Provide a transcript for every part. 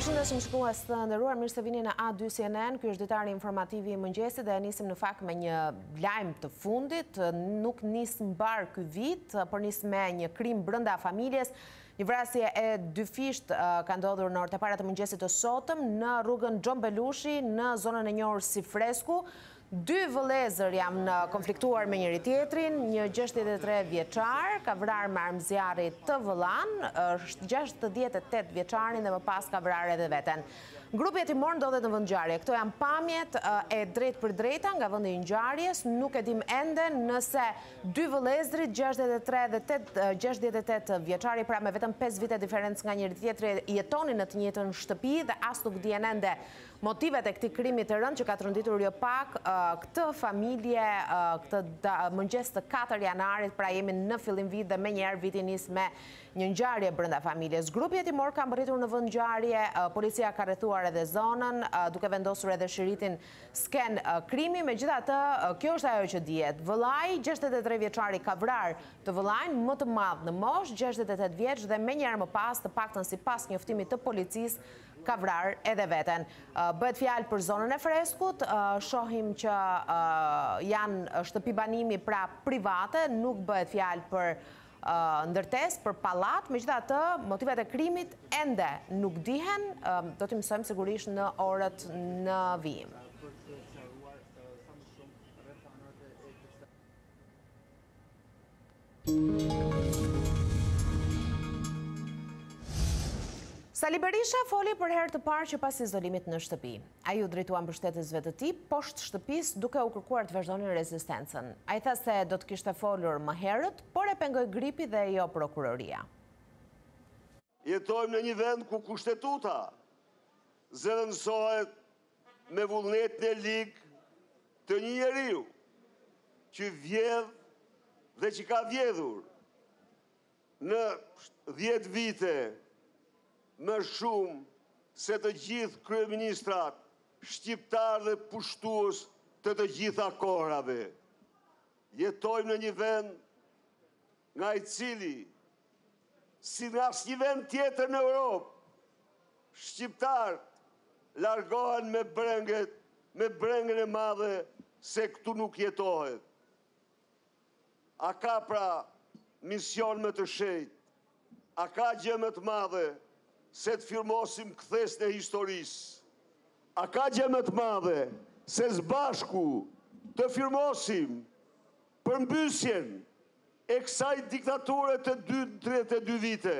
Përshëndetje shikues të nderuar, mirë se vini në A2 CNN. Ky është ditari informativi i mëngjesit dhe nisim në fakt me një lajm të fundit. Nuk nis mbarë ky vit, por nis me një krim brenda familjes. Një vrasje e dyfishtë ka ndodhur në orët e para të mëngjesit të sotëm në rrugën Xhon Belushi në zonën e njohur si Fresku. Dy vëllezër janë konfliktuar me njëri tjetrin, një gjashtëdhjetë e tre vjeçar ka vrarë me armë zjarri të vëllanë, është gjashtëdhjetë e tetë vjeçarin dhe më pas ka vrarë edhe veten. Grupi hetimor ndodhet në vendngjarje. Këto janë pamjet e drejtpërdrejta nga vendi i ngjarjes. Nuk e dimë ende nëse dy vëllezërit gjashtëdhjetë e tre dhe gjashtëdhjetë e tetë vjeçari, pra me vetëm pesë vite diferencë nga njëri tjetri, jetonin në të njëjtën shtëpi dhe as nuk dihen ende Motivet e këtij krimi të rëndë që ka tronditur jo pak këtë familje këtë mëngjes të katër janarit, pra jemi në fillim vit dhe menjëherë viti nis me një ngjarje brenda familjes. Grupi hetimor ka mbërritur në vendngjarje, policia ka rrethuar edhe zonën, duke vendosur edhe shiritin skenë krimi, megjithatë kjo është ajo që dihet. Vëllai, gjashtëdhjetë e tre vjeçari ka vrarë të vëllain më të madh në moshë, gjashtëdhjetë e tetë vjeç dhe menjëherë më pas, të paktën sipas njoftimit të policisë, ka vrarë edhe veten. Bëhet fjalë për zonën e Freskut, shohim që janë shtëpi banimi pra private, nuk bëhet fjalë për ndërtesë, për pallat, megjithatë motivet e krimit ende nuk dihen, do t'i mësojmë sigurisht në orët në vijim. Sali Berisha foli për herë të parë që pas izolimit në shtëpi. Ai iu drejtua mbështetësve të tij poshtë shtëpisë duke u kërkuar të vazhdonin rezistencën. Ai tha se do të kishte folur më herët, por e pengoi gripi dhe jo prokuroria. Jetojmë në një vend ku Kushtetuta zëvendësohet me vullnetin e lig të një njeriu që vjedh dhe që ka vjedhur në dhjetë vite më shumë se të gjithë kryeministrat shqiptarë dhe pushtues të të gjitha kohrave. Jetojmë në një vend nga i cili, si në asnjë vend tjetër në Europë, shqiptarët largohen me brenget, me brengën e madhe se këtu nuk jetohet. A ka pra mision më të shenjtë, a ka gjë më të madhe se të firmosim kthesën e historisë? A ka gjë më të madhe se së bashku të firmosim përmbysjen e kësaj diktature të dytë në tridhjetë e dy vite.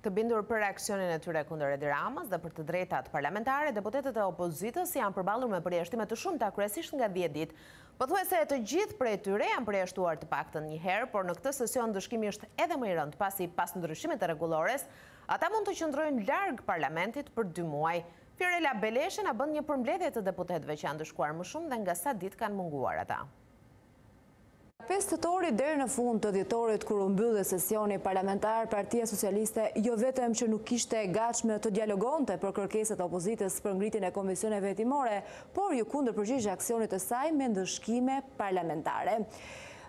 Të bindur për reaksionin e tyre kundër Edi Ramës dhe për të drejtat parlamentare, deputetët e opozitës janë përballur me përjashtime të shumta, kryesisht nga dhjetë ditë. Pothuajse të gjithë prej tyre janë përjashtuar të paktën një herë, por në këtë sesion ndëshkimi është edhe më i rëndë, pasi pas ndryshimit të rregullores, ata mund të qëndrojnë larg parlamentit për dy muaj. Fiorella Beleshi na bën një përmbledhje të deputetëve që janë ndëshkuar më shumë dhe nga sa ditë kanë munguar ata. Nga pesë tetori deri në fund të dhjetorit kur u mbyll dhe sesioni parlamentar Partia Socialiste jo vetëm që nuk ishte e gatshme të dialogonte për kërkesat e opozitës për ngritjen e komisioneve hetimore por iu kundërpërgjigj aksionit të saj me ndëshkime parlamentare.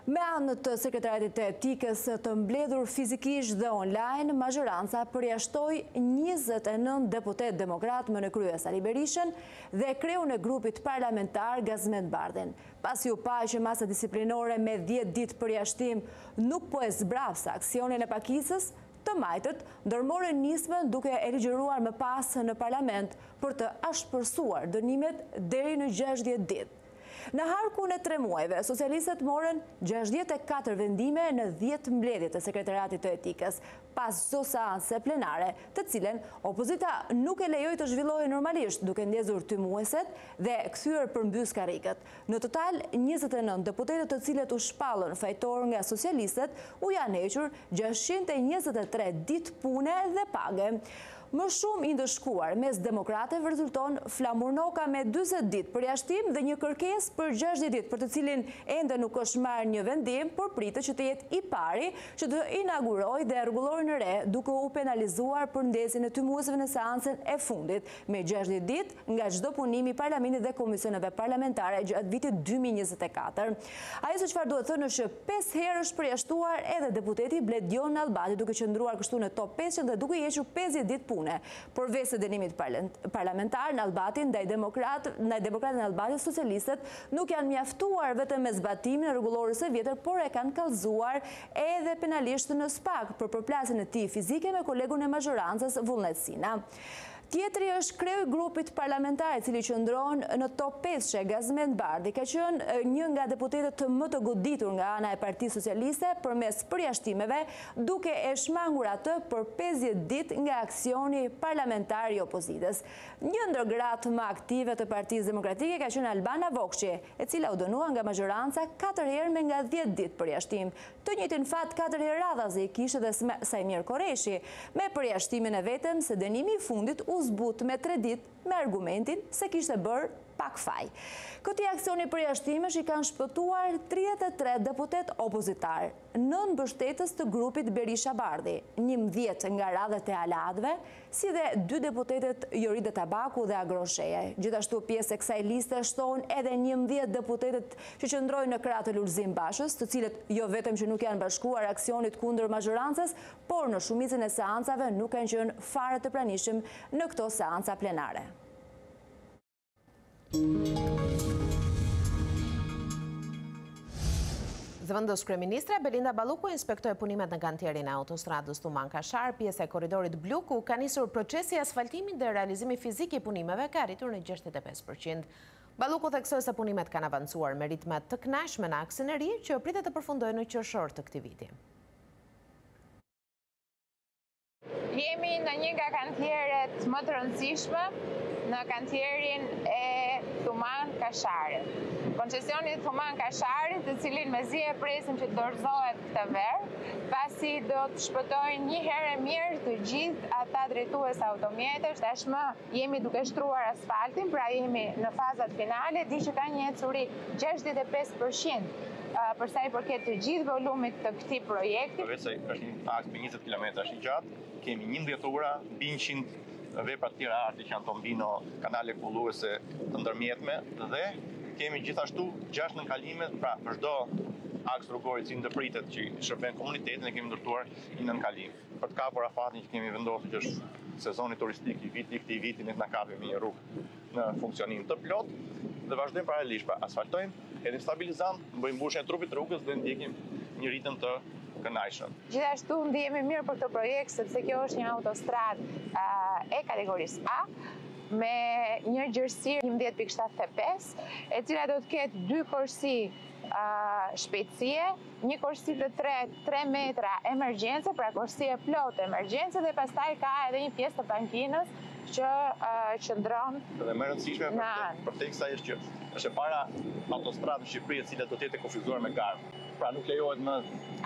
Me anë të Sekretariatit të Etikës të mbledhur fizikisht dhe online, mazhoranca përjashtoi njëzet e nëntë deputetë demokratë me në krye Sali Berishën dhe kreun e grupit parlamentar Gazment Bardhin, pasi u pa që masa disiplinore me dhjetë ditë përjashtim nuk po e zbrapste aksionin e pakicës, të majtët ndërmorën nismën duke e ligjëruar më pas në parlament për të ashpërsuar dënimet deri në gjashtëdhjetë ditë. Në harkun e tre muajve, socialistët morën gjashtëdhjetë e katër vendime në dhjetë mbledhje të Sekretariatit të Etikës, pas çdo seance plenare, të cilën opozita nuk e lejoi të zhvillohej normalisht, duke ndezur tymueset dhe kthyer përmbys karriget. Në total, njëzet e nëntë deputetët të cilët u shpallën fajtorë nga socialistët, u janë hequr gjashtëqind e njëzet e tre ditë pune dhe page. Më shumë i ndëshkuar mes demokratëve rezulton Flamur Noka me dyzet ditë përjashtim dhe një kërkesë për gjashtëdhjetë ditë për të cilin ende nuk është marrë një vendim, por pritet që të jetë i pari që të inaugurojë dhe rregulloren e re duke u penalizuar për ndezjen e tymueseve në seancën e fundit me gjashtëdhjetë ditë nga çdo punim i Parlamentit dhe komisioneve parlamentare gjatë vitit dy mijë e njëzet e katër. Ajo se çfarë duhet thënë është që pesë herë është përjashtuar edhe deputeti Bledion Nallbati duke qëndruar kështu në top 500 dhe duke i hequr 50 ditë pune. Por veç se dënimit parlamentar Nallbati ndaj demokrat, ndaj demokratit Nallbati socialistët nuk janë mjaftuar vetëm me zbatimin e rregullores së vjetër, por e kanë kallëzuar edhe penalisht në SPAK për përplasjen e tij fizike me kolegun e mazhorancës Vullnet Sinaj. Tjetër është kreu i grupit parlamentar i cili qëndron në top pesëshe, Gazment Bardhi, ka qenë një nga deputetët më të goditur nga ana e Partisë Socialiste përmes përjashtimeve, duke e shmangur atë për pesëdhjetë ditë nga aksioni parlamentar i opozitës. Një ndër gratë më aktive të Partisë Demokratike ka qenë Albana Vokshi, e cila u dënua nga mazhoranca katër herë me nga dhjetë ditë përjashtim, Të njëjtin fat katër herë radhazi kishte dhe Saimir Korreshi, me përjashtimin e vetëm se dënimi i fundit u zbut me tre ditë me argumentin se kishte bërë pak faj. Këtij aksioni përjashtimesh i kanë shpëtuar tridhjetë e tre deputetë opozitarë, nëntë mbështetës të grupit Berisha-Bardhi, njëmbëdhjetë nga radhët e aleatëve, si dhe dy deputetët Jorida Tabaku dhe Agron Shehaj. Gjithashtu pjesë e kësaj liste shtohen edhe njëmbëdhjetë deputetët që qëndrojnë në krah të Lulzim Bashës, të cilët jo vetëm që nuk janë bashkuar aksionit kundër mazhorancës, por në shumicën e seancave nuk kanë qenë fare të pranishëm në këto seanca plenare. Zëvendëskryeministrja Belinda Balluku inspektoi punimet në kantierin e autostradës Thumanë-Kashar, pjesë e korridorit blu, ku ka nisur procesi i asfaltimit dhe realizimi fizik i punimeve ka arritur në gjashtëdhjetë e pesë për qind. Balluku theksoi se punimet kanë avancuar me ritme të kënaqshme në aksin e ri, që pritet të përfundojë në qershor të këtij viti. Jemi në një nga kantieret më të rëndësishme në kantierin e Thumanë-Kasharit. Koncesioni i Thumanë-Kasharit, të cilin me zi e presim që të dorëzohet këtë verë, pasi do të shpëtojnë një herë e mirë të gjithë ata drejtues automjetesh. Tashmë jemi duke shtruar asfaltin, pra jemi në fazat finale, diçka një ecuri 65% përsa i përket të gjithë volumit të këtij projekti. Përveçse është një aks prej 20 kilometrash i gjatë, kemi njëmbëdhjetë ura, mbi njëqind vepra të tjera arti që janë tombino, kanale kulluese të ndërmjetme dhe kemi gjithashtu gjashtë nënkalime, pra për çdo aks rrugor i cili ndërpritet që i shërben komuniteteve kemi ndërtuar një nënkalim. Për të kapur afatin që kemi vendosur që është sezoni turistik i vitit, i këtij viti ne e kapim një rrugë në funksionim të plotë dhe vazhdojmë paralelisht, pra asfaltojmë, hedhim stabilizant, bëjmë mbushjen e trupit të rrugës dhe ndjekim një ritëm të kënaqshëm. Gjithashtu ndihemi mirë për këtë projekt sepse kjo është një autostradë e kategorisë A me një gjerësirë 11.75, e cila do të ketë dy korsi shpejtësie, një korsi të tre, tre metra emergjence, pra korsi e plotë emergjence dhe pastaj ka edhe një pjesë të bankinës që uh, qëndron dhe më rëndësishme për, të, për teksa është që është e para autostradë në Shqipëri e cila do të jetë e kufizuar me gardh. Pra nuk lejohet më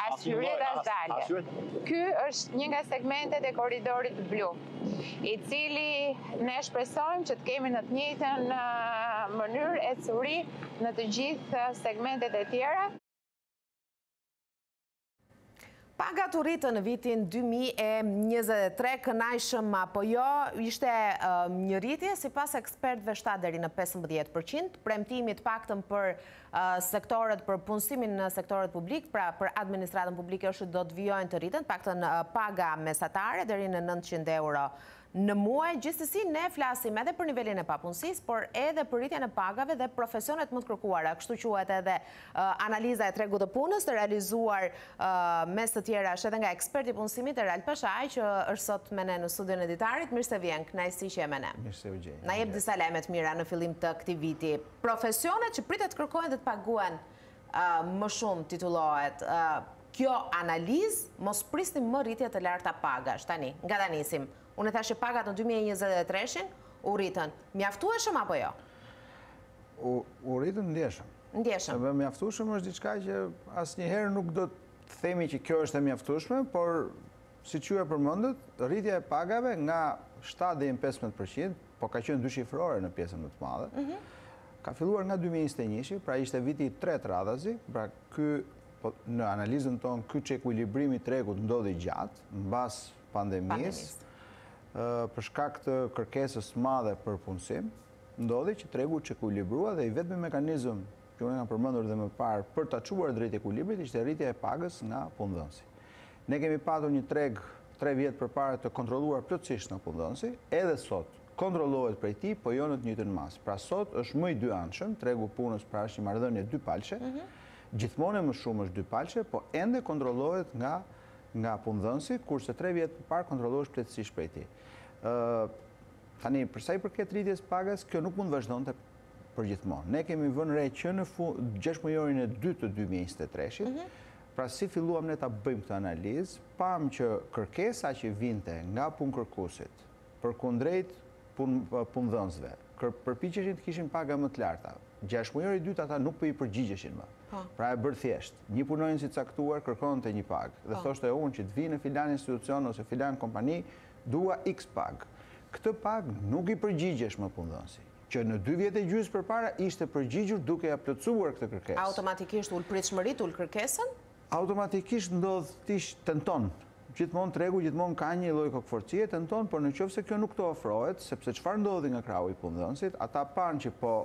as hyrje as dalje. Ky është një nga segmentet e korridorit blu, i cili ne shpresojmë që të kemi në të njëjtën mënyrë ecuri në të gjithë segmentet e tjera. Pagat u rritën në vitin 2023, kënaqshëm apo jo, ishte një rritje sipas ekspertëve 7 deri në 15%, premtimi të paktën për sektorin, për punësimin në sektorin publik, pra për administratën publik është do të vijojnë të rriten, të paktën paga mesatare deri në 900 euro në muaj, gjithsesi ne flasim edhe për nivelin e papunësisë, por edhe për rritjen e pagave dhe profesionet më të kërkuara, kështu quhet edhe analiza e tregut të punës të realizuar mes të tjerash edhe nga eksperti i punësimit Erald Pashaj që është sot me ne në studion e ditarit. Mirë se vjen, kënaqësi që je me ne. Mirë se ju gjej. Na jep disa lajme të mira në fillim të këtij viti. Profesionet që pritet të kërkohen dhe të paguhen më shumë titullohet Kjo analizë, mos prisnim më rritje të larta pagash, tani, nga t'ia nisim? Unë thashë pagat në dy mijë e njëzet e tre-shin u rritën. Mjaftueshëm apo jo? U rritën ndjeshëm. Ndjeshëm. Dhe mjaftueshëm është diçka që asnjëherë nuk do të themi që kjo është e mjaftueshme, por siç ju e përmendët, rritja e pagave nga shtatë deri në pesëmbëdhjetë për qind, por ka qenë dyshifrore në pjesën më të madhe, ka filluar nga dy mijë e njëzet e një-shi, pra ishte viti i tretë radhazi, pra ky Po, në analizën tonë, ky çekuilibrim i tregut ndodhi gjatë, mbas pandemisë, për shkak të kërkesës së madhe për punësim, ndodhi që tregu u çekuilibrua dhe i vetmi mekanizëm që unë e kam përmendur dhe më parë për ta çuar drejt ekuilibrit ishte rritja e pagës nga punëdhënësi. Ne kemi patur një treg tre vjet përpara të kontrolluar plotësisht nga punëdhënësi, edhe sot kontrollohet prej tij, po jo në të njëjtën masë. Pra sot është më i dyanshëm tregu i punës, pra është një marrëdhënie dypalëshe, mhm. Gjithmonë e më shumë është dypalëshe, po ende kontrollohet nga nga punëdhënësi, kurse tre vjet më parë kontrollohesh plotësisht prej tij. Ë tani për sa i përket rritjes së pagës, kjo nuk mund të vazhdonte përgjithmonë. Ne kemi vënë re që në gjashtëmujorin e dytë të dy mijë e njëzet e treshit, pra si filluam ne ta bëjmë këtë analizë, pamë që kërkesa që vinte nga punëkërkuesit, Përkundrejt punëdhënësve, që përpiqeshin të kishin paga më të larta, gjashtë mujor i dytë ata nuk po i përgjigjeshin më. Pra e bërë thjesht, një punonjës i caktuar kërkonte një pagë dhe thoshte unë që të vij në filan institucion ose filan kompani dua iks pagë. Këtë pagë nuk i përgjigjej më punëdhënësi, që në dy vjet e gjysmë përpara ishte përgjigjur duke ia plotësuar këtë kërkesë. Automatikisht ul pritshmëritë, ul kërkesën? Automatikisht ndodh, tashi tenton. Gjithmonë tregu gjithmonë ka një lloj kokëforcie, tenton, por në qoftë se kjo nuk të ofrohet, sepse çfarë ndodhi nga krahu i punëdhënësit, ata panë që po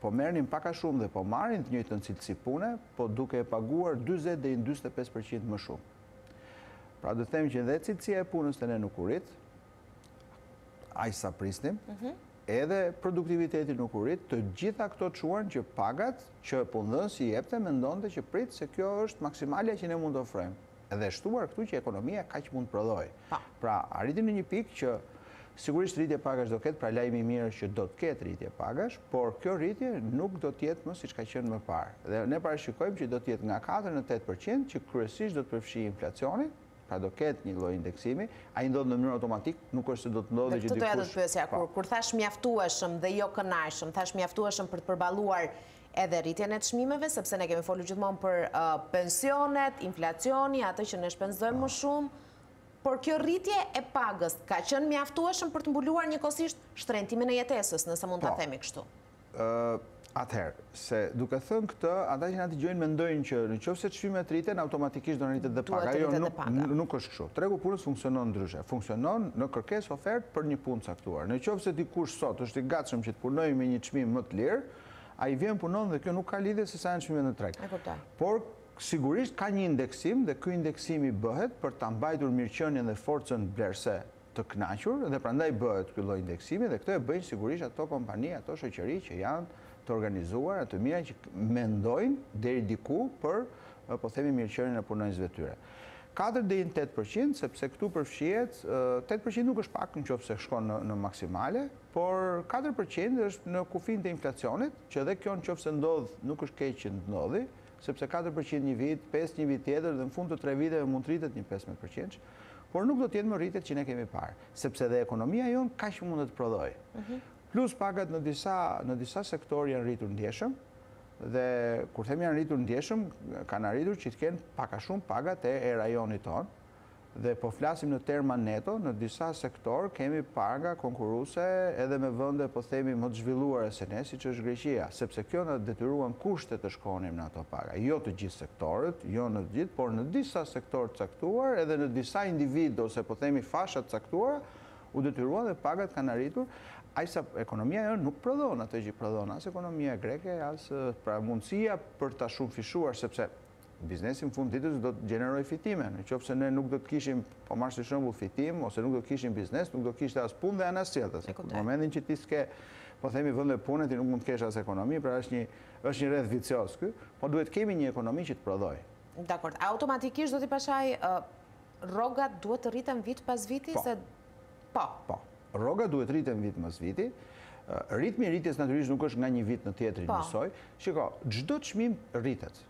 po merrnin pak a shumë dhe po marrin të njëjtën cilësi pune, po duke e paguar dyzet deri në dyzet e pesë për qind më shumë. Pra do të them që dhe cilësia e punës te ne nuk u rrit, aq sa prisnim, Edhe produktiviteti nuk u rrit, të gjitha këto çuan që pagat që punëdhënësi jepte mendonte që prit se kjo është maksimalja që ne mund të ofrojmë dhe shtuar këtu që ekonomia kaq mund të prodhojë. Pra, arriti në një pikë që sigurisht rritje pagash do ketë, pra lajmi i mirë është që do të ketë rritje pagash, por kjo rritje nuk do të jetë më siç ka qenë më parë. Dhe ne parashikojmë që do të jetë nga katër në tetë për qind që kryesisht do të përfshijë inflacionin, Pra do ketë një lloj indeksimi, ai ndodh në mënyrë automatike, nuk është se do të ndodhë që dikush. Këtë doja të të pyesja kur po. kur thashë mjaftueshëm dhe jo kënaqshëm, thashë mjaftueshëm për të përballuar edhe rritjen e çmimeve, sepse ne kemi folur gjithmonë për uh, pensionet, inflacioni, atë që ne shpenzojmë po. më shumë. Por kjo rritje e pagës ka qenë mjaftueshëm për të mbuluar njëkohësisht shtrenjtimin e jetesës, nëse mund ta po. themi kështu. Atëherë, se duke thënë këtë, ata që na dëgjojnë mendojnë që në qoftë se çmimet rriten, automatikisht do rritet dhe paga. Jo, nuk është kështu. Tregu i punës funksionon ndryshe. Funksionon në kërkesë ofertë për një punë caktuar. Në qoftë se dikush sot është i gatshëm që të punojë me një çmim më të lirë, ai vjen punon dhe kjo nuk ka lidhje se sa janë çmimet në treg. Por sigurisht ka një indeksim dhe ky indeksimi bëhet për ta mbajtur mirëqenien dhe forcën blerëse të kënaqur dhe prandaj bëhet ky lloj indeksimi dhe këtë e bëjnë sigurisht ato kompani, ato shoqëri që janë të organizuara, të mira që mendojnë deri diku për po themi mirëqenien e punonjësve të tyre. Katër deri në tetë për qind, sepse këtu përfshihet, tetë për qind nuk është pak në qoftë se shkon në në maksimale, por katër për qind është në kufijtë e inflacionit, që edhe kjo në qoftë se ndodh nuk është keq që të ndodhë, sepse katër për qind një vit, pesë një vit tjetër dhe në fund të tre viteve mund të rritet një pesëmbëdhjetë për qind. por nuk do të jetë me rritjet që ne kemi parë, sepse dhe ekonomia jonë kaq mund të prodhojë. Plus pagat në disa në disa sektorë janë rritur ndjeshëm dhe kur them janë rritur ndjeshëm, kanë arritur që të kenë pak a shumë pagat e e rajonit tonë dhe po flasim në terma neto, në disa sektorë kemi paga konkurruese edhe me vende po themi më të zhvilluara se ne, siç është Greqia, sepse kjo na detyruan kushtet të shkonim në ato paga, jo të gjithë sektorët. Torët, jo në të gjithë, por në disa sektorë të caktuar, edhe në disa individë ose po themi fasha të caktuara, u detyruan dhe pagat kanë arritur, aq sa ekonomia jonë nuk prodhon atë që prodhon as ekonomia greke, as pra mundësia për ta shumëfishuar, sepse biznesi në fund të ditës do të gjenerojë fitime. Në qoftë se ne nuk do të kishim, po marr si shembull fitim, ose nuk do të kishim biznes, nuk do kishte as punë dhe anasjellta. Në momentin që ti s'ke, po themi vende pune, ti nuk mund të kesh as ekonomi, pra është një Është një rreth vicioz ky, por duhet të kemi një ekonomi që të prodhojë. Dakord. Automatikisht, zoti Pashaj, rrogat duhet të rriten vit pas viti, se, po. Po. Rrogat duhet të rriten vit mas viti. Ritmi i rritjes natyrisht nuk është nga një vit në tjetrin njësoj. Shiko, çdo çmim rritet.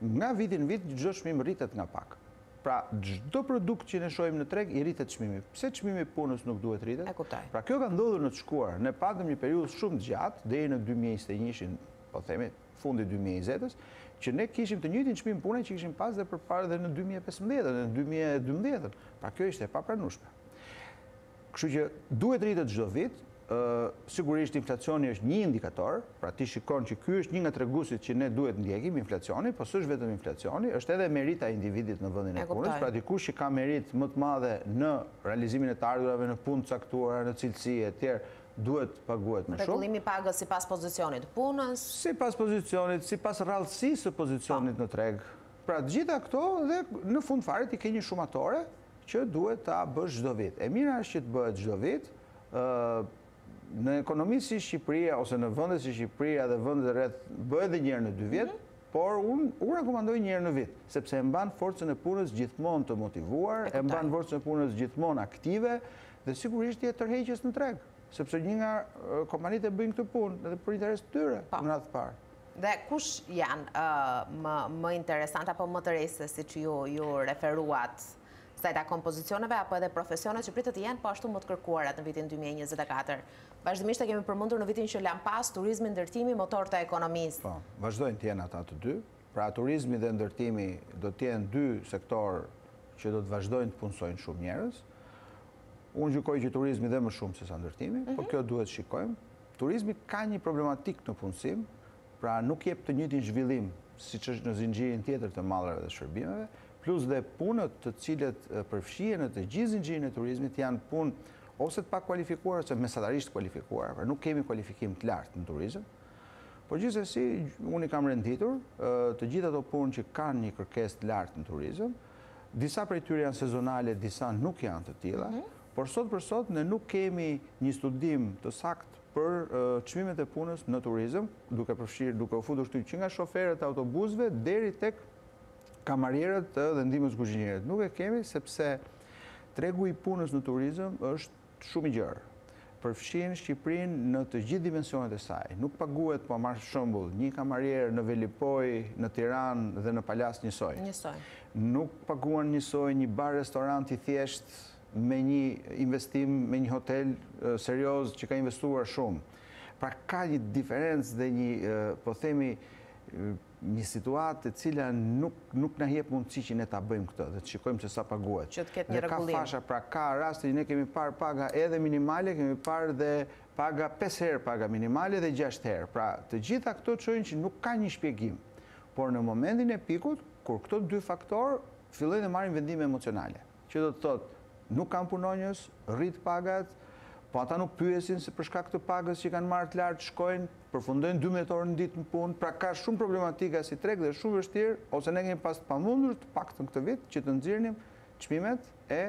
Nga viti në vit çdo çmim rritet nga pak. Pra çdo produkt që ne shohim në treg i rritet çmimi. Pse çmimi i punës nuk duhet rritet? E kuptoj. Pra kjo ka ndodhur në të shkuarën. Ne patëm një periudhë shumë të gjatë deri në dy mijë e njëzet e njëshin, po themi, fundi i dy mijë e njëzetës, që ne kishim të njëjtin çmim pune që kishim pas dhe përpara dhe në dy mijë e pesëmbëdhjetën dhe në dy mijë e dymbëdhjetën. Pra kjo ishte e papranueshme. Kështu që duhet rritet çdo vit, ë sigurisht inflacioni është një indikator, pra ti shikon që ky është një nga treguesit që ne duhet ndjekim, inflacioni, po s'është vetëm inflacioni, është edhe merita e individit në vendin e punës, pra dikush që ka meritë më të madhe në realizimin e të ardhurave në punë të caktuara, në cilësi etj, duhet të paguhet më shumë. Rregullimi i pagës sipas pozicionit të punës. Sipas pozicionit, sipas rrallësisë së pozicionit në treg. Pra të gjitha këto dhe në fund fare ti ke një shumatore, që duhet ta bësh çdo vit. E mira është që të bëhet çdo vit, ë në ekonomi si Shqipëria ose në vende si Shqipëria dhe vendet rreth bëhet edhe një herë në dy vjet, mhm. por unë u rekomandoj një herë në vit, sepse e mban forcën e punës gjithmonë të motivuar, e, e mban forcën e punës gjithmonë aktive dhe sigurisht je tërheqës në treg, sepse një nga kompanitë e bëjnë këtë punë edhe për interes të tyre, në radhë të parë. Dhe kush janë më interesante apo më tërheqëse siç iu referuat kësaj, tek pozicionet apo edhe profesionet që pritet të jenë po ashtu më të kërkuarat në vitin 2024. Vazhdimisht e kemi përmendur në vitin që lamë pas, turizmi, ndërtimi, motorë të ekonomisë. Po, vazhdojnë të jenë ata të dy. Pra turizmi dhe ndërtimi do të jenë dy sektorë që do të vazhdojnë të punësojnë shumë njerëz. Unë gjykoj që turizmi dhe më shumë sesa ndërtimi, po mhm. kjo duhet shikojmë. Turizmi ka një problematikë në punësim, pra nuk jep të njëjtin zhvillim siç është në zinxhirin tjetër të mallrave dhe shërbimeve, plus dhe punët të cilët përfshihen në të gjithë zinxhirin e turizmit janë punë ose të pakualifikuara ose mesatarisht të kualifikuara, pra nuk kemi kualifikim të lartë në turizëm. Por gjithsesi, unë i kam renditur të gjitha ato punë që kanë një kërkesë të lartë në turizëm, disa prej tyre janë sezonale, disa nuk janë të tilla, Por sot për sot ne nuk kemi një studim të saktë për çmimet e punës në turizëm, duke përfshirë, duke u futur këtu që nga shoferët e autobusëve deri tek kamarierët dhe ndihmës kuzhinierët. Nuk e kemi sepse tregu i punës në turizëm është shumë i gjerë. Përfshin Shqipërinë në të gjithë dimensionet e saj. Nuk paguhet, po marr shembull, një kamarier në Velipojë, në Tiranë dhe në Palas njësoj. Njësoj. Nuk paguan njësoj një bar-restorant i thjeshtë, me një investim, me një hotel serioz që ka investuar shumë. Pra ka një diferencë dhe një, po themi, një situatë e cila nuk na jep mundësi që ne ta bëjmë këtë dhe të shikojmë se sa paguhet. Që të ketë një rregullim. Dhe ka fasha, pra ka raste që ne kemi parë paga edhe minimale, kemi parë dhe paga pesë herë paga minimale dhe gjashtë herë. Pra të gjitha këto çojnë që nuk ka një shpjegim. Por në momentin e pikut, kur këto dy faktorë fillojnë dhe marrin vendime emocionale. që do të thotë nuk kam punonjës, rrit pagat, po ata nuk pyesin se për shkak të pagës që kanë marrë të lartë shkojnë, përfundojnë dymbëdhjetë orë në ditë në punë, pra ka shumë problematika si treg dhe është shumë vështirë, ose ne kemi pas të pamundur të paktën këtë vit që të nxirrnim çmimet e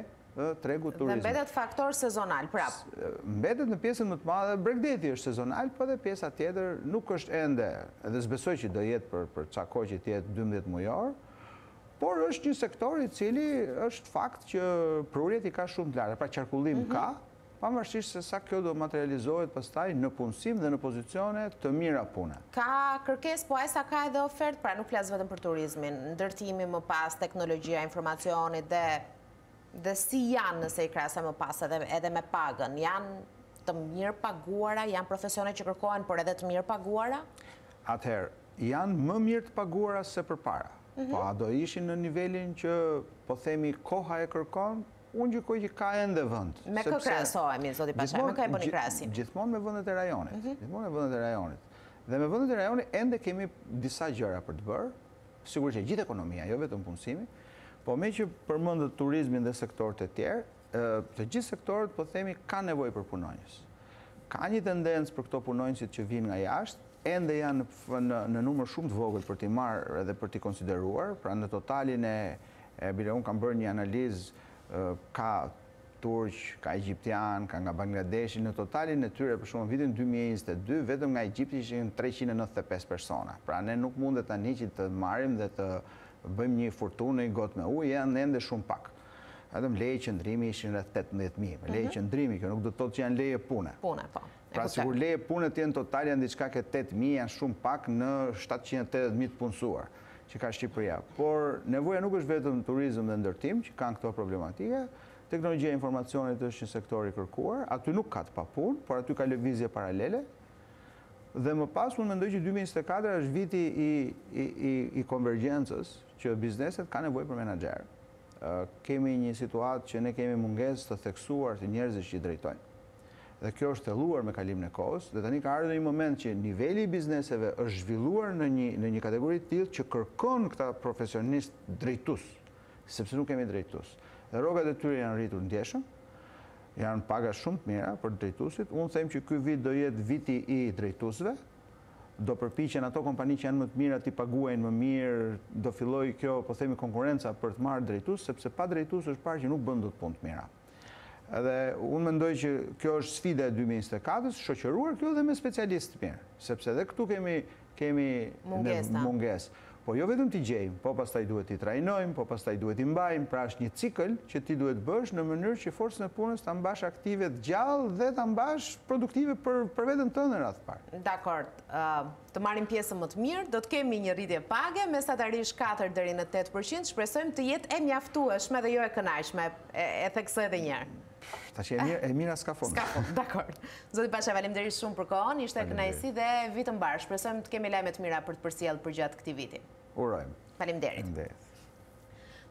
tregut të turizmit. Dhe mbetet faktor sezonal prapë. Mbetet në pjesën më të madhe, bregdeti është sezonal, po dhe pjesa tjetër nuk është ende, edhe s'besoj që do jetë për ca kohë që të jetë dymbëdhjetë mujor, por është një sektor i cili është fakt që prurjet i ka shumë të larta, pra qarkullim mhm. ka, pavarësisht se sa kjo do materializohet pastaj në punësim dhe në pozicione të mira pune. Ka kërkesë, po aq sa ka edhe ofertë, pra nuk flas vetëm për turizmin, ndërtimi më pas, teknologjia e informacionit dhe dhe si janë nëse i krahasoj më pas edhe, edhe me pagën, janë të mirë paguara, janë profesione që kërkohen, por edhe të mirë paguara? Atëherë, Janë më mirë të paguara se përpara. Po a do ishin në nivelin që po themi koha e kërkon? Unë gjykoj që ka ende vend. Me kë krahasohemi, zoti Pashaj, me kë e bëni krahasimin? Gjithmonë me vendet e rajonit. Gjithmonë me vendet e rajonit. Dhe me vendet e rajonit ende kemi disa gjëra për të bërë, sigurisht që gjithë ekonomia, jo vetëm punësimi, po meqë përmendët turizmin dhe sektorët e tjerë, Të gjithë sektorët po themi ka nevojë për punonjës. Ka një tendencë për këto punonjësit që vijnë nga jashtë, ende janë në në numër shumë të vogël për t'i marrë edhe për t'i konsideruar, pra në totalin e bile unë kam bërë një analizë ka turq, ka egjiptianë, ka nga Bangladeshi, në totalin e tyre për shembull në vitin dy mijë e njëzet e dy vetëm nga Egjipti ishin treqind e nëntëdhjetë e pesë persona. Pra ne nuk mundet tani që të marrim dhe të bëjmë një furtunë në një gotë me ujë, janë ende shumë pak. Vetëm leje qëndrimi ishin rreth tetëmbëdhjetë mijë. Mhm. Leje qëndrimi, kjo nuk do të thotë që janë leje pune. Pune, po. Pra sikur leje pune të jenë total janë diçka ke tetë mijë, janë shumë pak në shtatëqind e tetëdhjetë mijë të punësuar që ka Shqipëria. Por nevoja nuk është vetëm turizëm dhe ndërtim që kanë këto problematike. Teknologjia e informacionit është një sektor i kërkuar, aty nuk ka të papunë, por aty ka lëvizje paralele. Dhe më pas unë mendoj që dy mijë e njëzet e katër është viti i i i konvergjencës, Që bizneset kanë nevojë për menaxherë. Kemi një situatë që ne kemi mungesë të theksuar të njerëzve që i drejtojnë. Dhe kjo është thelluar me kalimin e kohës dhe tani ka ardhur një moment që niveli i bizneseve është zhvilluar në një në një kategori të tillë që kërkon këta profesionistë drejtues, sepse nuk kemi drejtues. Dhe rrogat e tyre janë rritur ndjeshëm, janë paga shumë të mira për drejtuesit. Unë them që ky vit do jetë viti i drejtuesve, do përpiqen ato kompani që janë më të mira t'i paguajnë më mirë, do fillojë kjo, po themi, konkurrenca për të marrë drejtues, sepse pa drejtues është parë që nuk bën dot punë të mira. Edhe unë mendoj që kjo është sfida e dy mijë e njëzet e katrës, shoqëruar kjo edhe me specialistë të mirë, sepse edhe këtu kemi kemi mungesë. Po jo vetëm t'i gjejmë, po pastaj duhet t'i trajnojmë, po pastaj duhet t'i mbajmë, pra është një cikël që ti duhet të bësh në mënyrë që forcën e punës ta mbash aktive të gjallë dhe ta mbash produktive për për veten tënde në radhë të parë. Dakord. Të marrim pjesën më të mirë, do të kemi një rritje page, mesatarisht katër deri në tetë për qind, shpresojmë të jetë e mjaftueshme dhe jo e kënaqshme, e theksoj edhe një herë. Ta që e, e mira s'ka fund. S'ka fund, dakord. Zoti Pasha, faleminderit shumë për kohën, ishte kënaqësi dhe vit të mbarë. Shpresojmë të kemi lajme të mira për të përcjellë përgjatë këtij viti. Urojmë. Faleminderit. Faleminderit.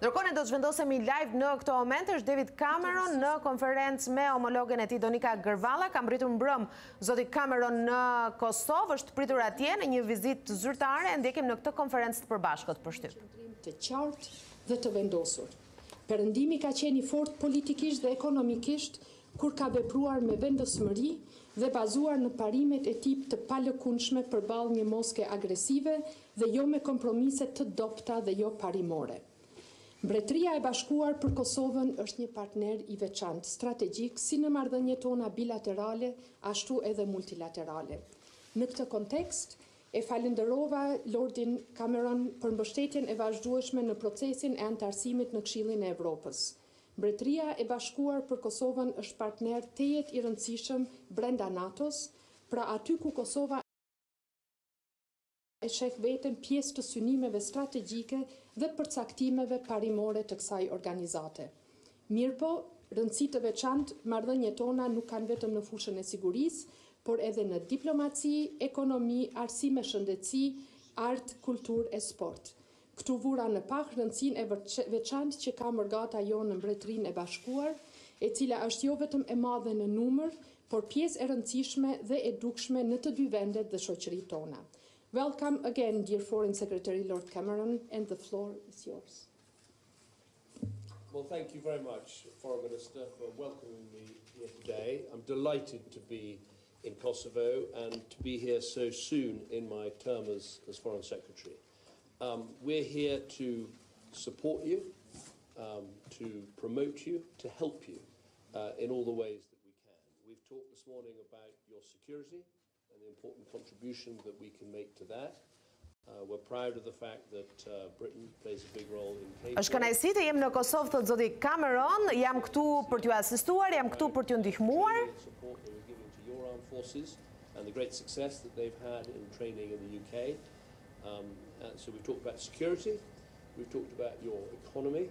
Ndërkohë ne do të zhvendosemi live në këto momente, është David Cameron në konferencë me homologen e tij Donika Gërvalla, ka mbërritur mbrëm zoti Cameron në Kosovë, është pritur atje në një vizitë zyrtare, e ndjekim në këtë konferencë të përbashkët për shtyp. Të qartë dhe të vendosur. Perëndimi ka qenë i fortë politikisht dhe ekonomikisht kur ka vepruar me vendosmëri dhe bazuar në parimet e tij të palëkundshme përballë një Moske agresive dhe jo me kompromise të dobëta dhe jo parimore. Mbretëria e Bashkuar për Kosovën është një partner i veçantë strategjik si në marrëdhëniet tona bilaterale ashtu edhe multilaterale. Në këtë kontekst, E falënderova Lordin Cameron për mbështetjen e vazhdueshme në procesin e anëtarësimit në Këshillin e Evropës. Mbretëria e Bashkuar për Kosovën është partner tejet i rëndësishëm brenda NATO-s, pra aty ku Kosova e sheh veten pjesë të synimeve strategjike dhe përcaktimeve parimore të kësaj organizate. Mirëpo, rëndësi të veçantë marrëdhëniet tona nuk kanë vetëm në fushën e sigurisë, por edhe në diplomaci, ekonomi, arsim e shëndetësi, art, kulturë e sport. Këtu vura në pah rëndësinë e veçantë që ka mërgata jonë në Mbretërinë e Bashkuar, e cila është jo vetëm e madhe në numër, por pjesë e rëndësishme dhe e dukshme në të dy vendet dhe shoqëritë tona. Welcome again, dear Foreign Secretary Lord Cameron, and the floor is yours. Well, thank you very much, Foreign Minister, for welcoming me here today. I'm delighted to be here in Kosovo and to be here so soon in my term as, Foreign Secretary. Um, we're here to support you, um, to promote you, to help you uh, in all the ways that we can. We've talked this morning about your security an important contribution that we can make to that. Uh, we're proud of the fact that uh, Britain plays a big role in Cape Është kënaqësi të jem në Kosovë, thotë zoti Cameron. Jam këtu për t'ju asistuar, jam këtu për t'ju ndihmuar. And the great success that they've had in training in the UK. Um, and so we've talked about security, we've talked about your economy,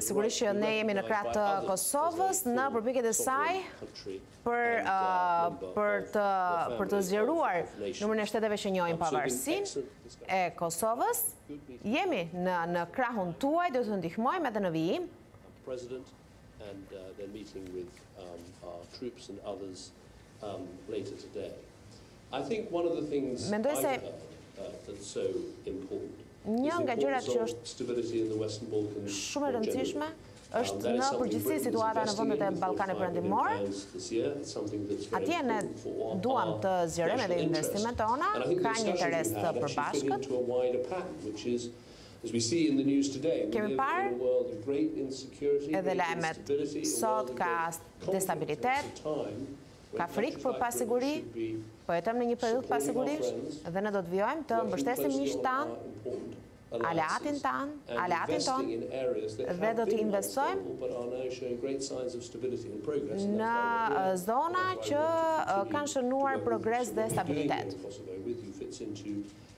Sigurisht që ne jemi në krah të Kosovës në përpjekjet e saj për për të për të zgjeruar numrin e shteteve që njohin pavarësinë e Kosovës. Jemi në në krahun tuaj, do të ndihmojmë edhe në vijim. Mendoj se një nga gjërat që është shumë e rëndësishme është në përgjithësi situata në vendet e Ballkanit Perëndimor. Atje ne duam të zgjerojmë edhe investimet tona, ka një interes të përbashkët. Kemi parë edhe lajmet, sot ka destabilitet, ka frikë për pasiguri, po jetojmë në një periudhë pasigurish dhe ne do të vijojmë të mbështesim miqtë tanë, aleatin tanë, aleatin tonë dhe do të investojmë në zona që kanë shënuar progres dhe stabilitet.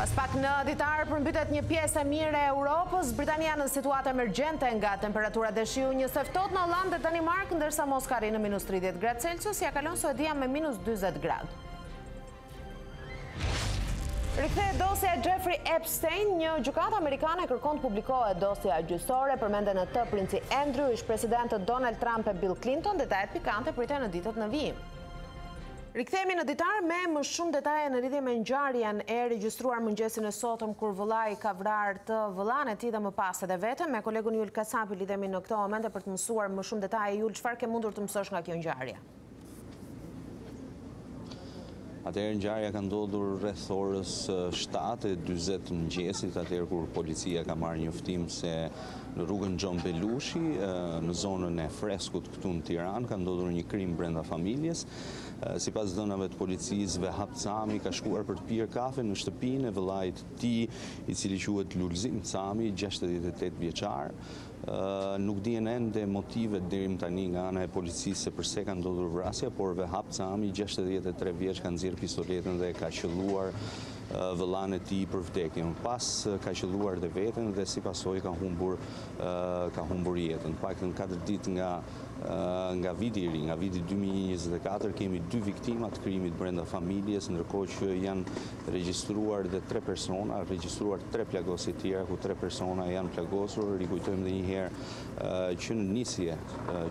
Pas pak në ditar përmbytet një pjesë e mirë e Europës, Britania në situatë emergjente nga temperaturat dhe shiu, njësoj ftohtë në Holandë dhe Danimarkë, ndërsa Moska arrin në minus 30 gradë Celsius, ia kalon Suedia me minus 40 gradë. Rikthehet dosja e Jeffrey Epstein, një gjykatë amerikane kërkon të publikohet dosja gjyqësore, përmenden në të princi Andrew, ish-presidentët Donald Trump e Bill Clinton, detajet pikante priten në ditët në vijim. Rikthehemi në ditar me më shumë detaje në lidhje me ngjarjen e regjistruar mëngjesin e sotëm kur vëllai ka vrarë të vëllanë e tij dhe më pas edhe veten. Me kolegun Jul Kasapi lidhemi në këto momente për të mësuar më shumë detaje. Jul, çfarë ke mundur të mësosh nga kjo ngjarje? Atëherë ngjarja ka ndodhur rreth orës 7:40 të mëngjesit, atëherë kur policia ka marrë njoftim se në rrugën Xhon Belushi, në zonën e Freskut këtu në Tiranë, ka ndodhur një krim brenda familjes. Sipas të dhënave të policisë, Vehap Cami ka shkuar për të pirë kafe në shtëpinë e vëllait të tij, i cili quhet Lulzim Cami, gjashtëdhjetë e tetë vjeçar. Nuk dihen ende motivet deri më tani nga ana e policisë se përse ka ndodhur vrasja, por Vehap Cami, gjashtëdhjetë e tre vjeç, ka nxjerrë pistoletën dhe e ka qëlluar vëllanë e tij për vdekje, më pas ka qëlluar dhe veten dhe si pasojë ka humbur ka humbur jetën. Të paktën katër ditë nga Nga viti i ri, nga viti 2024, kemi dy viktima të krimit brenda familjes, ndërkohë që janë regjistruar dhe tre persona, regjistruar tre plagosje të tjera, ku tre persona janë plagosur, rikujtojmë dhe njëherë që në nisje,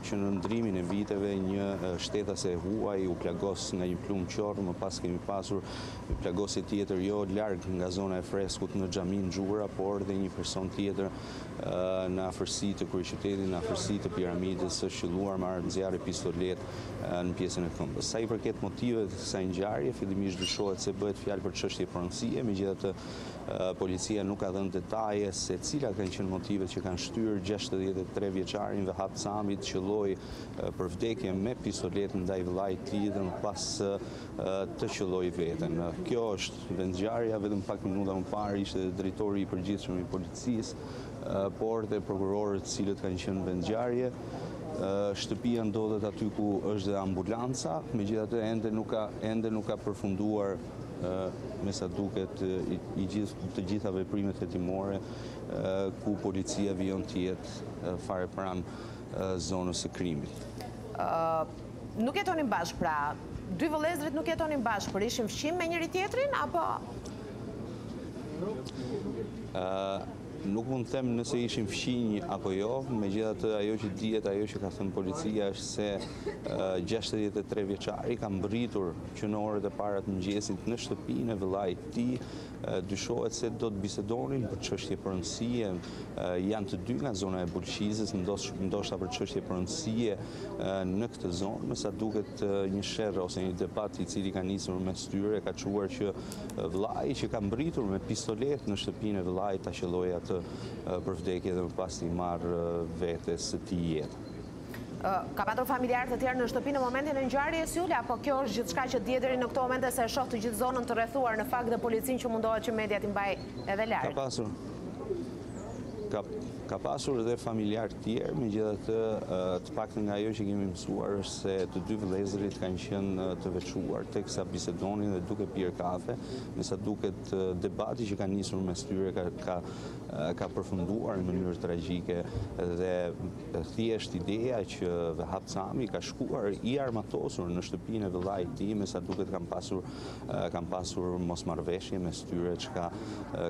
që në ndërrimin e viteve, një shtetase e huaj u plagos nga një plumb qorr, më pas kemi pasur një plagosje tjetër, jo larg nga zona e Freskut në xhaminë Xhura, por dhe një person tjetër në afërsi të kryeqytetit, në afërsi të piramidës, është qëlluar me armë zjarri pistoletë në pjesën e këmbës. Sa i përket motiveve të kësaj ngjarje, fillimisht dyshohet se bëhet fjalë për çështje pronësie, megjithatë policia nuk ka dhënë detaje se cilat kanë qenë motivet që kanë shtyrë 63 vjeçarin Vehap Cami të qëllojë për vdekje me pistoletë ndaj vëllait të tij dhe më pas të qëllojë veten. Kjo është Vendngjarja vetëm pak minuta më parë ishte drejtori i përgjithshëm i policisë, por dhe prokurorët të cilët kanë qenë në vendngjarje. Shtëpia ndodhet aty ku është dhe ambulanca, megjithatë ende nuk ka ende nuk ka përfunduar me sa duket i gjithë të gjitha veprimet hetimore ku policia vijon të jetë fare pranë zonës së krimit. Nuk jetonin bashkë pra, dy vëllezërit nuk jetonin bashkë, por ishin fqinj me njëri tjetrin apo? Nuk mund të them nëse ishin fqinj apo jo, megjithatë ajo që dihet, ajo që ka thënë policia është se 63 vjeçari ka mbërritur që në orët e para të mëngjesit në shtëpinë e vëllait të tij Dyshohet se do të bisedonin për çështje pronësie, janë të dy nga zona e Bulqizës, ndoshta për çështje pronësie në këtë zonë, me sa duket një sherr ose një debat i cili ka nisur mes tyre, ka çuar që vëllai që ka mbërritur me pistoletë në shtëpinë e vëllait ta qëllojë atë për vdekje dhe më pas t'i marrë vetes së tij jetën. Ka patur familjarë të tjerë në shtëpi në momentin e ngjarjes Jula, apo kjo është gjithçka që dihet deri në këto momente se e shoh të gjithë zonën të rrethuar në fakt dhe policinë që mundohet që mediat t'i mbajë edhe larg. Ka pasur ka pasur edhe familjarë të tjerë, megjithatë të paktën nga ajo që kemi mësuar është se të dy vëllezërit kanë qenë të veçuar teksa bisedonin dhe duke pirë kafe, me sa duket debati që ka nisur mes tyre ka ka ka përfunduar në mënyrë tragjike dhe Thjesht ideja që Vehap Cami ka shkuar i armatosur në shtëpinë e vëllait të tij, me sa duket kanë pasur kanë pasur mosmarrëveshje mes tyre çka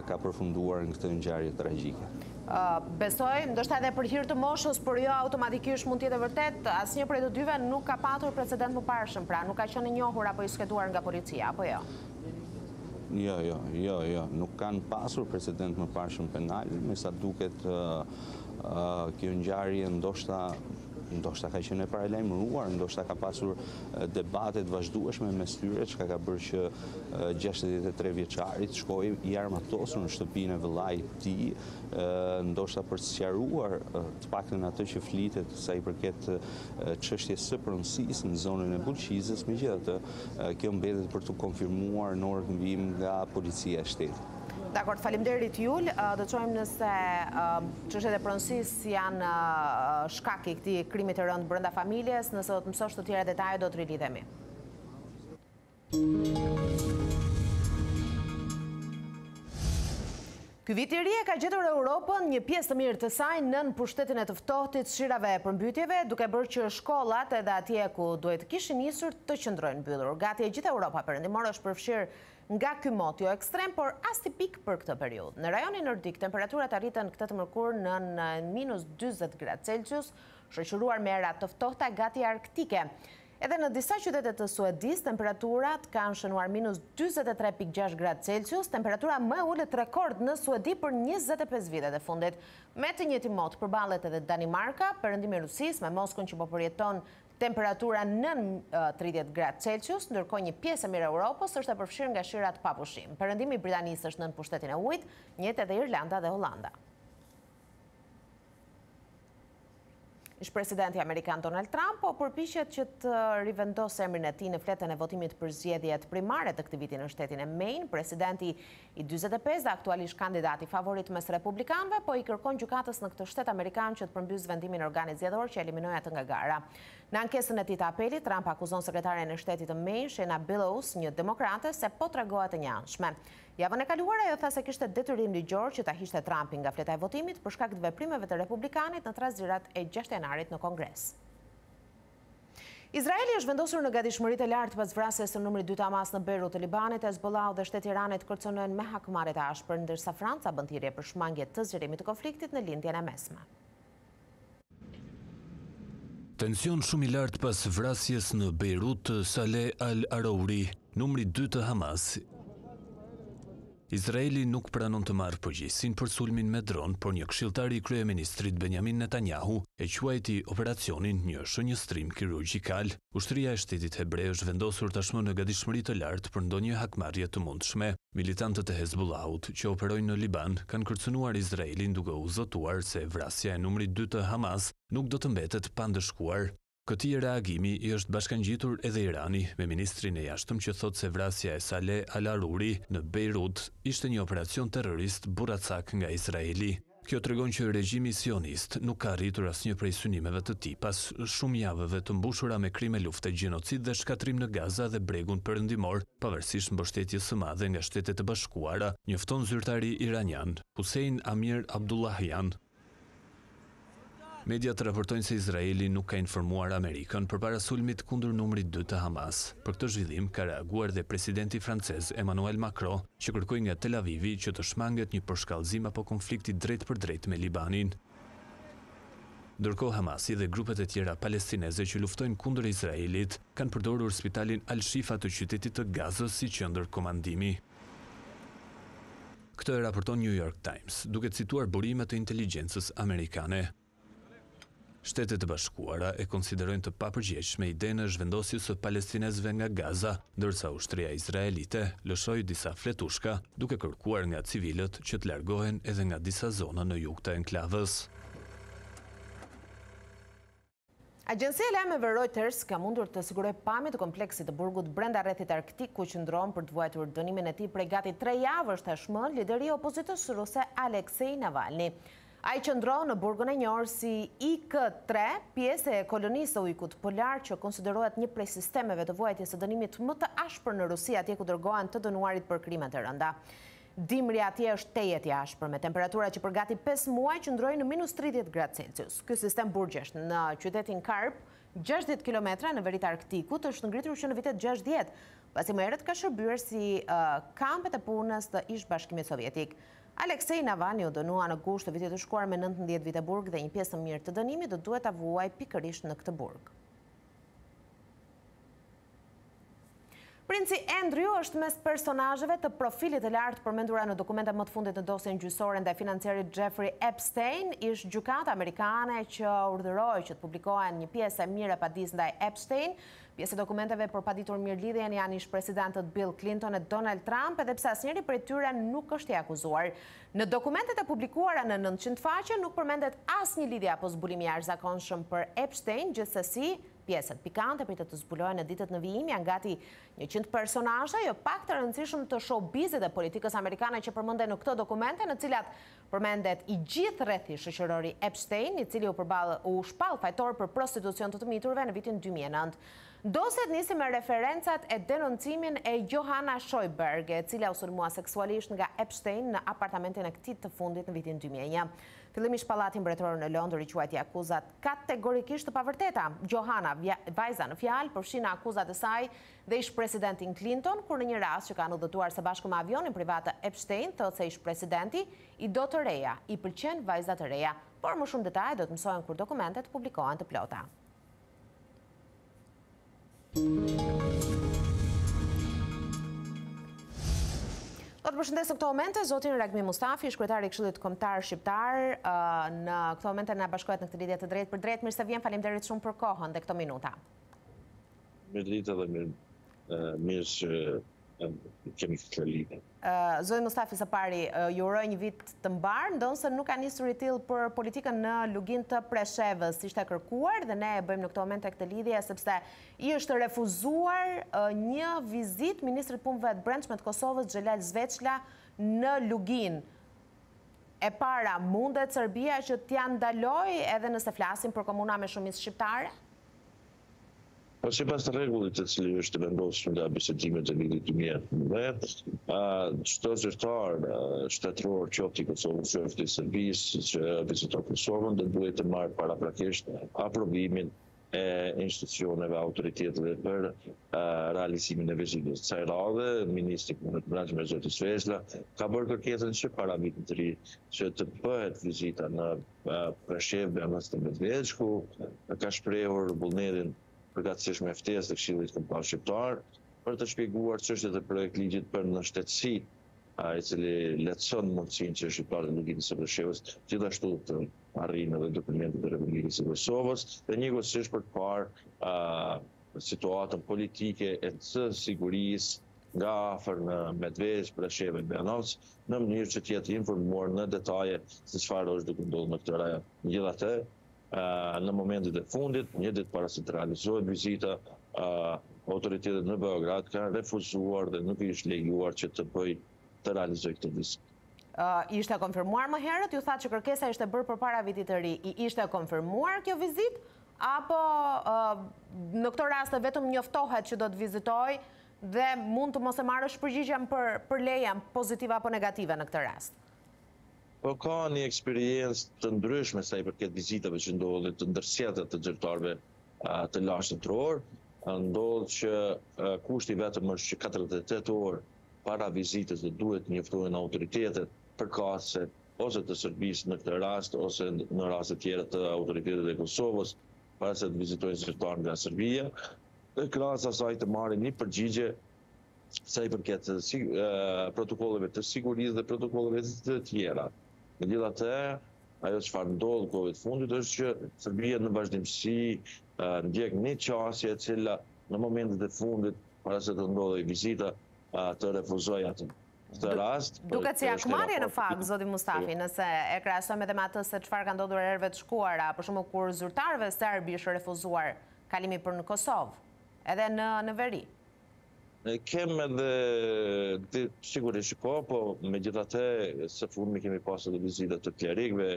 ka përfunduar në këtë ngjarje tragjike. Besoj, ndoshta edhe për hir të moshës, por jo automatikisht mund të jetë e vërtetë, asnjë prej të dyve nuk ka patur precedent më parshëm, pra nuk ka qenë e njohur apo i skeduar nga policia, apo jo? Jo, jo, jo, jo, nuk kanë pasur precedent më parshëm penal, me sa duket kjo ngjarje ndoshta ndoshta ka qenë e paralajmëruar, ndoshta ka pasur debate të vazhdueshme mes tyre, çka ka bërë që 63 vjeçari të shkojë i armatosur në shtëpinë e vëllait të tij, ndoshta për të sqaruar Të paktën atë që flitet sa i përket çështjes së pronësisë në zonën e Bulqizës, megjithatë, kjo mbetet për t'u konfirmuar në orët në vijim nga Policia e Shtetit. Dakord, faleminderit Jul, do të shohim nëse çështjet e pronësisë janë shkak i këtij krimi të rëndë brenda familjes, nëse do të mësosh të tjera detaje do të rilidhemi. Ky vit i ri e ka gjetur Europën, një pjesë të mirë të saj, nën pushtetin e të ftohtit, shirave e përmbytjeve, duke bërë që shkollat, edhe atje ku duhej të kishin nisur, të qëndrojnë mbyllur. Gati e gjithë Europa perëndimore është përfshirë nga ky mot, jo ekstrem, por as tipik për këtë periudhë. Në rajonin nordik, temperaturat arritën këtë të mërkurë nën minus dyzet gradë Celsius, shoqëruar me era të ftohta gati arktike. Edhe në disa qytete të Suedisë, temperaturat kanë shënuar minus dyzet e tre pikë gjashtë gradë Celsius, temperatura më e ulët rekord në Suedi për njëzet e pesë vitet e fundit. Me të njëjtin mot përballet edhe Danimarka, perëndimi i Rusisë, me Moskën që po përjeton temperatura nën tridhjetë gradë Celsius, ndërkohë një pjesë e mirë e Europës është e përfshirë nga shirat pa pushim. Perëndimi i Britanisë është nën pushtetin e ujit, njëjtë edhe Irlanda dhe Holanda. Ish-presidenti amerikan Donald Trump po përpiqet që të rivendosë emrin e tij në fletën e votimit për zgjedhjet primare të këtij viti në shtetin e Maine. Presidenti i dyzet e pesë dhe aktualisht kandidati favorit mes republikanëve po i kërkon gjykatës në këtë shtet amerikan që të përmbysë vendimin e organit zgjedhor që e eliminoi atë nga gara. Në ankesën e tij të apelit, Trump akuzon sekretaren e shtetit të Maine, Shenna Bellows, një demokrate, se po tregohet e njëanshme. Javën e kaluar ajo tha se kishte detyrim ligjor që ta hiqte Trumpin nga fleta e votimit për shkak të veprimeve të republikanit në trazirat e gjashtë janarit në Kongres. Izraeli është vendosur në gatishmëri të lartë pas vrasjes së numrit dy të Hamas në Bejrut të Libanit, Hezbollahu dhe shteti i Iranit kërcënojnë me hakmarrje të ashpër, ndërsa Franca bën thirrje për shmangie të zgjerimit të konfliktit në Lindjen e Mesme. Tension shumë i lartë pas vrasjes në Bejrut të Saleh al-Arouri, numrit dy të Hamas. Izraeli nuk pranon të marrë përgjegjësinë për sulmin me dron, por një këshilltar i kryeministrit Benjamin Netanyahu e quajti operacionin një shënjestrim kirurgjikal. Ushtria e Shtetit Hebre është vendosur tashmë në gatishmëri të lartë për ndonjë hakmarrje të mundshme. Militantët e Hezbollahut, që operojnë në Liban, kanë kërcënuar Izraelin duke u zotuar se vrasja e numrit dy të Hamas nuk do të mbetet pa ndëshkuar. Këtij reagimi i është bashkangjitur edhe Irani, me ministrin e Jashtëm që thotë se vrasja e Saleh al-Aruri në Bejrut ishte një operacion terrorist burracak nga Izraeli. Kjo tregon që regjimi sionist nuk ka arritur asnjë prej synimeve të tij, pas shumë javëve të mbushura me krime lufte, gjenocid dhe shkatërrim në Gaza dhe Bregun Perëndimor, pavarësisht mbështetjes së madhe nga Shtetet e Bashkuara, njofton zyrtari iranian, Hussein Amir Abdullahian. Mediat raportojnë se Izraeli nuk ka informuar Amerikën përpara sulmit kundër numrit dy të Hamas. Për këtë zhvillim ka reaguar dhe presidenti francez Emmanuel Macron, që kërkoi nga Tel Avivi që të shmanget një përshkallëzim apo konflikt i drejtpërdrejtë me Libanin. Ndërkohë Hamasi dhe grupet e tjera palestineze që luftojnë kundër Izraelit kanë përdorur spitalin Al-Shifa të qytetit të Gazës si qendër komandimi. Këtë e raporton New York Times, duke cituar burime të inteligjencës amerikane. Shtetet e Bashkuara e konsiderojnë të papërgjegjshme idenë e zhvendosjes së palestinezëve nga Gaza, ndërsa ushtria izraelite lëshoi disa fletushka, duke kërkuar nga civilët që të largohen edhe nga disa zona në jug të enklavës. Agjencia e lajmeve Reuters ka mundur të sigurojë pamje të kompleksit të burgut brenda rrethit arktik ku qëndron për të vuajtur dënimin e tij prej gati tre javësh tashmë lideri i opozitës ruse Alexei Navalny. Ai qëndron në burgun e njohur si IK-3, pjesë e kolonisë së Ujkut Polar që konsiderohet një prej sistemeve të vuajtjes së dënimit më të ashpër në Rusi atje ku dërgohen të dënuarit për krimet e rënda. Dimri atje është tejet i ashpër, me temperatura që për gati pesë muaj qëndrojnë në minus tridhjetë gradë Celsius. Ky sistem burgjesh në qytetin Karp, gjashtëdhjetë kilometra në veri të Arktikut, është ngritur që në vitet gjashtëdhjetë, pasi më herët ka shërbyer si kampet e punës të ish-Bashkimit Sovjetik. Alexei Navalny u dënua në gusht të vitit të shkuar me nëntëmbëdhjetë vite burg dhe një pjesë të mirë të dënimit do duhet ta vuajë pikërisht në këtë burg. Princi Andrew është mes personazheve të profilit të lartë të përmendura në dokumente më të fundit në dosjen gjyqësore ndaj financierit Jeffrey Epstein, ish gjykata amerikane që urdhëroi që të publikohen një pjesë e mirë e padisë ndaj Epstein. Pjesë e dokumenteve për të parë mirë lidhjen janë ish-presidentët Bill Clinton e Donald Trump, edhe pse asnjëri prej tyre nuk është i akuzuar. Në dokumentet e publikuara në nëntëqind faqe nuk përmendet asnjë lidhje apo zbulim i jashtëzakonshëm për Epstein, gjithsesi, Pjesët pikante pritet të zbulohen në ditët në vijim. Janë gati njëqind personazhe jo pak të rëndësishëm të showbizit e politikës amerikane që përmenden në këto dokumente në të cilat përmendet i gjithë rrethi shoqëror i Epstein i cili u shpall fajtor për prostitucion të të miturve në vitin dy mijë e nëntë. Dosjet nisin me referencat e denoncimin e Johanna Sjoberg e cila u sulmua seksualisht nga Epstein në apartamentin e këtij të fundit në vitin dy mijë e një. Fillimisht Pallati Mbretëror në Londër i quajti akuzat kategorikisht të pavërteta. Johanna, vajza në fjalë, përfshin në akuzat e saj dhe ish-presidentin Clinton, kur në një rast që kanë udhëtuar së bashku me avionin privat të Epstein, thotë se ish-presidenti i do të reja, i pëlqen vajza të reja. Por më shumë detaje do të mësohen kur dokumentet të publikohen të plota. Do të përshëndes në këto momente, zotin Ragmi Mustafi, është kryetari i Këshillit Kombëtar Shqiptar, në këto momente na bashkohet në këtë lidhje të drejtpërdrejtë, mirë se vjen, faleminderit shumë për kohën dhe këto minuta. Mirëdita dhe mirë që Zoti Mustafi, së pari, ju uroj një vit të mbarë, ndonëse nuk ka nisur i tillë për politikën në Luginë të Preshevës. Ishte kërkuar dhe ne e bëjmë në këto momente këtë lidhje, sepse i është refuzuar një vizitë Ministrit të Punëve të Brendshme të Kosovës, Xhelal Sveçla, në Luginë. E para, mundet Serbia që t'ia ndalojë edhe nëse flasim për komuna me shumicë shqiptare? Po sipas rregullit i cili është vendosur nga bisedimet e vitit dy mijë e nëntëmbëdhjetë, çdo zyrtar shtetëror qoftë i Kosovës qoftë i Serbisë që viziton Kosovën duhet të marrë paraprakisht aprovimin e institucioneve, autoriteteve për realizimin e vizitës. Kësaj radhe, ministri i Punëve të Brendshme zoti Sveçla ka bërë kërkesën që para vitit të ri që të bëhet vizita në Preshevë, Bujanoc, Medvegjë ku ka shprehur vullnetin përkatësisht me ftesë të Këshillit Kombëtar Shqiptar për të shpjeguar çështjet e projektligjit për nënshtetësi, e cili lehtëson mundësinë që shqiptarët e Luginës së Preshevës gjithashtu të arrijnë edhe dokumentet e Republikës së Kosovës dhe njëkohësisht për të parë situatën politike e të sigurisë nga afër në Medvejë, Preshevë e Bujanoc, në mënyrë që të jetë i informuar në detaje se çfarë është duke ndodhur në këtë rajon. Megjithatë, në momentet e fundit, një ditë para se të realizohet vizita, autoritetet në Beograd kanë refuzuar dhe nuk i është lejuar që të bëjë të realizojë këtë vizitë. Ishte konfirmuar më herët, ju thatë që kërkesa ishte bërë përpara vitit të ri. I ishte konfirmuar kjo vizitë, apo në këto raste vetëm njoftohet që do të vizitojë Dhe mund të mos e marrësh përgjigjen për lejen, pozitive apo negative në këtë rast. Po ka një eksperiencë të ndryshme sa i përket vizitave që ndodhin të ndërsjellta të zyrtarëve të lartë shtetërorë. Ndodh që kushti vetëm është që katërdhjetë e tetë orë para vizitës dhe duhet të njoftohen autoritetet përkatëse ose të Serbisë në këtë rast ose në raste tjera të autoriteteve të Kosovës para se të vizitojnë zyrtarë nga Serbia. dhe krahas asaj të marrin një përgjigje sa i përket protokolleve të sigurisë dhe protokolleve të tjera. Megjithatë, ajo çfarë ndodh kohëve të fundit është që Serbia në vazhdimësi ndjek një qasje e cila në momentet e fundit para se të ndodhë vizita të refuzojë atë në këtë rast. Duket që hakmarrje në fakt, zoti Mustafi, nëse e krasojme dhe ma të se qëfar ka ndodhur herëve të shkuara, për shembull kur zyrtarëve serbë u ishte refuzuar Kalimi për në Kosovë. Edhe në në veri. Kemi edhe, sigurisht që po, po megjithatë së fundmi kemi pas edhe vizita të klerikëve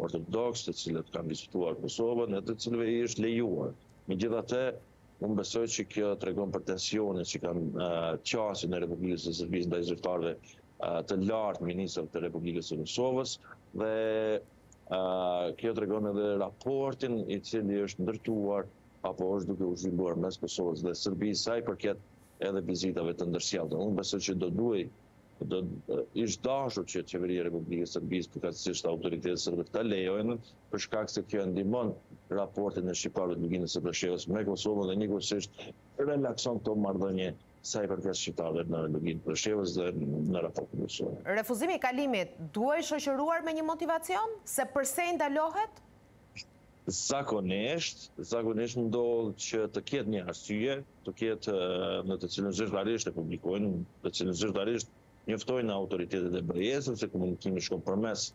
ortodoksë të cilët kanë vizituar Kosovën e të cilëve i është lejuar. Megjithatë, unë besoj që kjo tregon për tensionin që kanë qasjen e Republikës së Serbisë ndaj zyrtarëve të lartë ministrave të Republikës së Kosovës dhe Kjo tregon edhe raportin i cili është ndërtuar apo është duke u zhvilluar mes Kosovës dhe Serbisë sa i përket edhe vizitave të ndërsjellta. Unë besoj që do duhej do ishte dashur që qeveria e Republikës së Serbisë përkatësisht autoritetet serbe ta lejojnë për shkak se kjo e ndihmon raportin e shqiptarëve të Luginës së Preshevës me Kosovën dhe njëkohësisht relakson këto marrëdhënie Sa i përket shqiptarëve në Luginë të Preshevës dhe në raportin me Kosovën. Refuzimi i kalimit duhej shoqëruar me një motivacion se përse i ndalohet? Zakonisht, zakonisht ndodh që të ketë një arsye, të ketë në të cilën zyrtarisht e publikojnë, të cilën zyrtarisht njoftojnë autoritetet e BE-së, sepse komunikimi shkon përmes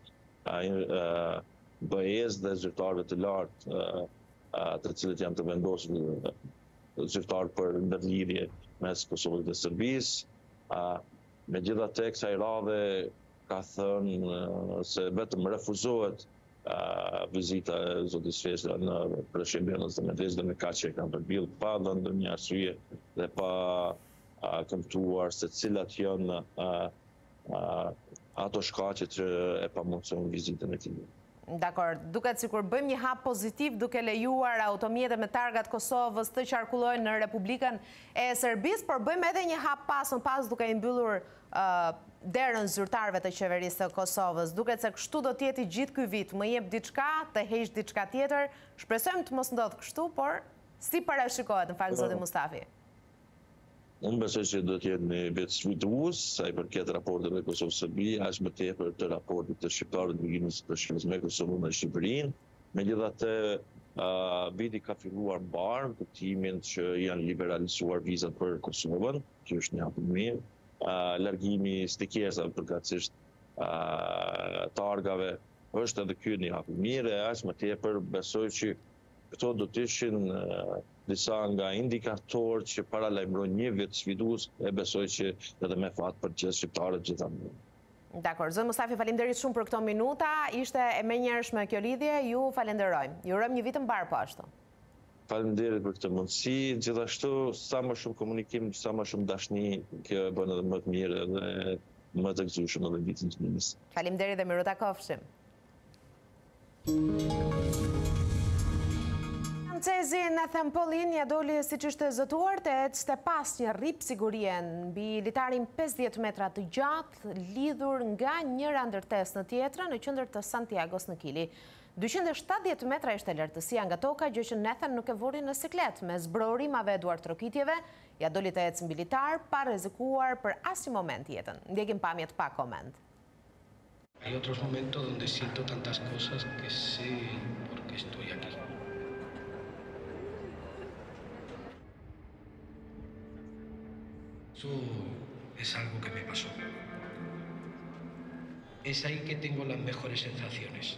BE-së dhe zyrtarëve të lartë të cilët janë të vendosur zyrtar për ndërlidhje mes Kosovës dhe Serbisë. Megjithatë, kësaj radhe ka thënë se vetëm refuzohet vizita e zotit Sveçla në Preshevë, Bujanoc dhe Medvegjë dhe me kaq e kanë përmbyllë pa dhënë ndonjë arsye dhe pa kumtuar se cilat janë ato shkaqe që e pamundësojnë vizitën e tij. Dakord, duket sikur bëjmë një hap pozitiv duke lejuar automjete me targa të Kosovës të qarkullojnë në Republikën e Serbisë, por bëjmë edhe një hap pas më pas duke i mbyllur derën zyrtarëve të Qeverisë së Kosovës. Duket se kështu do të jetë i gjithë ky vit, më jep diçka, të heq diçka tjetër. Shpresojmë të mos ndodhë kështu, por si parashikohet në fakt zoti Mustafi? Unë besoj që do të jetë një vit sfidues sa i përket raporteve Kosovë-Serbi, aq më tepër të raportit të shqiptarëve të Luginës së Preshevës me Kosovën dhe Shqipërinë. Megjithatë, viti ka filluar mbarë në kuptimin që janë liberalizuar vizat për Kosovën, që është një hap i mirë. Largimi i stikersave përkatësisht targave është edhe ky një hap i mirë e aq më tepër besoj që Këto do të ishin disa nga indikatorët që paralajmërojnë një vit sfidues e besoj që edhe me fat për gjithë shqiptarët gjithandej. Dakord. Zoti Mustafi, faleminderit shumë për këto minuta. Ishte e menjëhershme kjo lidhje. Ju falenderojmë. Ju urojmë një vit të mbarë po ashtu. Faleminderit për këtë mundësi. Gjithashtu, sa më shumë komunikim, sa më shumë dashni, kjo e bën edhe më të mirë dhe më të gëzueshëm edhe vitin të mirë. Faleminderit dhe mirutakofshim. Francezi Nathan Paulin ia doli siç ishte zotuar të ecte pas një rrip sigurie mbi litarin 50 metra të gjatë, lidhur nga njëra ndërtesë në tjetrën në qendër të Santiagos në Kili. 270 metra ishte lartësia nga toka, gjë që Nathan nuk e vuri në siklet, mes brohoritmave e duartrokitjeve, ia doli të ecë mbi litar pa rrezikuar për asnjë moment jetën. Ndjekim pamjet pa koment. Hay otros momentos donde siento tantas cosas que sé por estoy aquí. Eso es algo que me pasó. Es ahí que tengo las mejores sensaciones.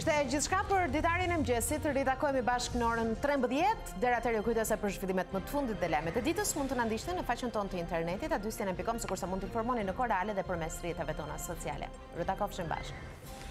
Ishte gjithçka për ditarin e mëngjesit, ritakohemi bashkë në orën 13, deri atëherë ju kujtoj se për zhvillimet më të fundit dhe lajmet e ditës, mund të na ndiqni në faqen tonë të internetit, A2 CNN pikë com, sikurse mund të informoheni në kohë reale edhe përmes rrjeteve tona sociale. Ritakofshim bashkë.